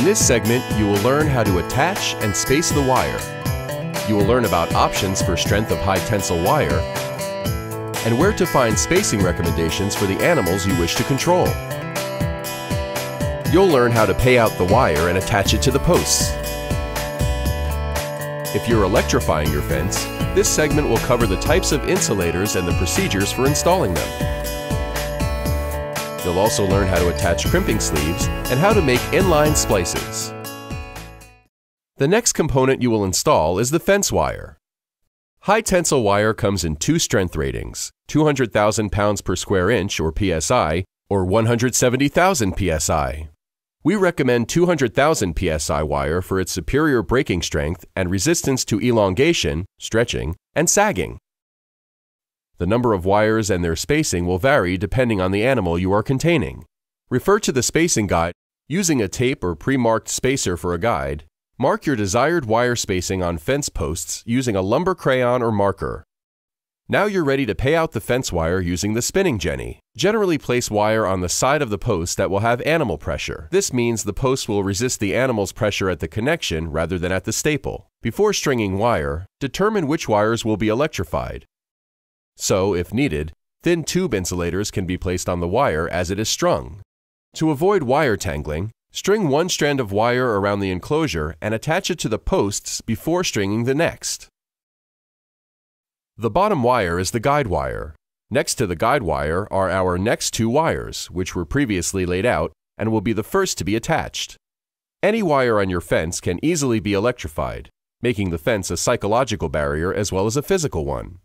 In this segment, you will learn how to attach and space the wire. You will learn about options for strength of high tensile wire and where to find spacing recommendations for the animals you wish to control. You'll learn how to pay out the wire and attach it to the posts. If you're electrifying your fence, this segment will cover the types of insulators and the procedures for installing them. You'll also learn how to attach crimping sleeves and how to make inline splices. The next component you will install is the fence wire. High tensile wire comes in two strength ratings, 200,000 pounds per square inch or PSI or 170,000 PSI. We recommend 200,000 PSI wire for its superior breaking strength and resistance to elongation, stretching, and sagging. The number of wires and their spacing will vary depending on the animal you are containing. Refer to the spacing guide. Using a tape or pre-marked spacer for a guide, mark your desired wire spacing on fence posts using a lumber crayon or marker. Now you're ready to pay out the fence wire using the spinning jenny. Generally place wire on the side of the post that will have animal pressure. This means the post will resist the animal's pressure at the connection rather than at the staple. Before stringing wire, determine which wires will be electrified. So, if needed, thin tube insulators can be placed on the wire as it is strung. To avoid wire tangling, string one strand of wire around the enclosure and attach it to the posts before stringing the next. The bottom wire is the guide wire. Next to the guide wire are our next two wires, which were previously laid out and will be the first to be attached. Any wire on your fence can easily be electrified, making the fence a psychological barrier as well as a physical one.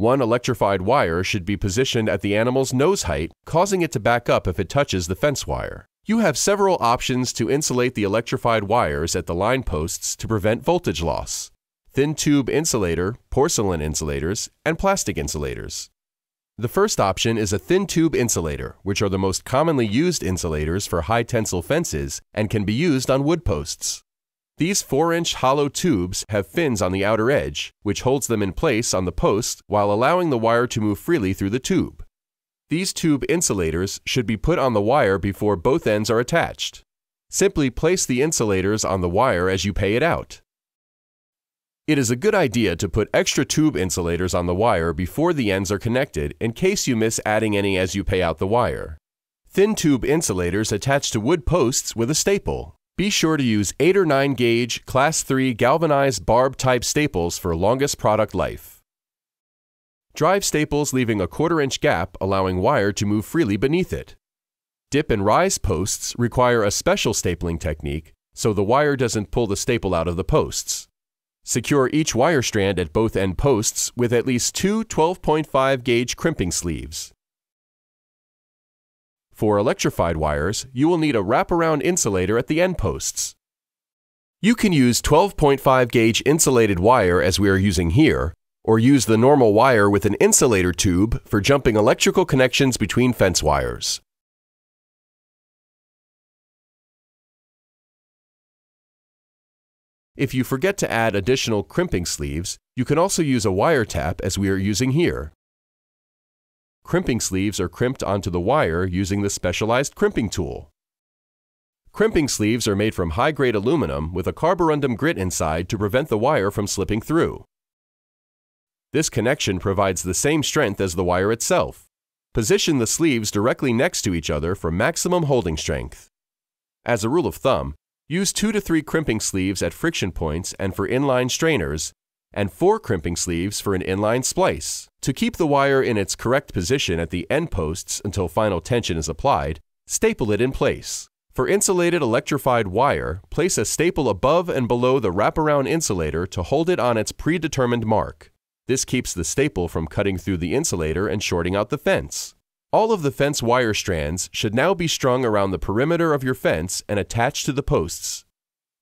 One electrified wire should be positioned at the animal's nose height, causing it to back up if it touches the fence wire. You have several options to insulate the electrified wires at the line posts to prevent voltage loss. Thin tube insulator, porcelain insulators, and plastic insulators. The first option is a thin tube insulator, which are the most commonly used insulators for high tensile fences and can be used on wood posts. These 4-inch hollow tubes have fins on the outer edge, which holds them in place on the post while allowing the wire to move freely through the tube. These tube insulators should be put on the wire before both ends are attached. Simply place the insulators on the wire as you pay it out. It is a good idea to put extra tube insulators on the wire before the ends are connected in case you miss adding any as you pay out the wire. Thin tube insulators attach to wood posts with a staple. Be sure to use 8 or 9 gauge Class 3 galvanized barb type staples for longest product life. Drive staples leaving a quarter inch gap allowing wire to move freely beneath it. Dip and rise posts require a special stapling technique so the wire doesn't pull the staple out of the posts. Secure each wire strand at both end posts with at least two 12.5 gauge crimping sleeves. For electrified wires, you will need a wraparound insulator at the end posts. You can use 12.5 gauge insulated wire as we are using here, or use the normal wire with an insulator tube for jumping electrical connections between fence wires. If you forget to add additional crimping sleeves, you can also use a wire tap as we are using here. Crimping sleeves are crimped onto the wire using the specialized crimping tool. Crimping sleeves are made from high-grade aluminum with a carborundum grit inside to prevent the wire from slipping through. This connection provides the same strength as the wire itself. Position the sleeves directly next to each other for maximum holding strength. As a rule of thumb, use 2 to 3 crimping sleeves at friction points and for inline strainers and four crimping sleeves for an inline splice. To keep the wire in its correct position at the end posts until final tension is applied, staple it in place. For insulated electrified wire, place a staple above and below the wraparound insulator to hold it on its predetermined mark. This keeps the staple from cutting through the insulator and shorting out the fence. All of the fence wire strands should now be strung around the perimeter of your fence and attached to the posts.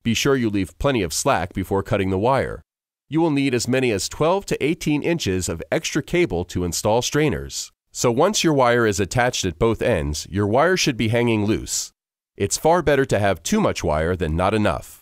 Be sure you leave plenty of slack before cutting the wire you will need as many as 12 to 18 inches of extra cable to install strainers. So once your wire is attached at both ends, your wire should be hanging loose. It's far better to have too much wire than not enough.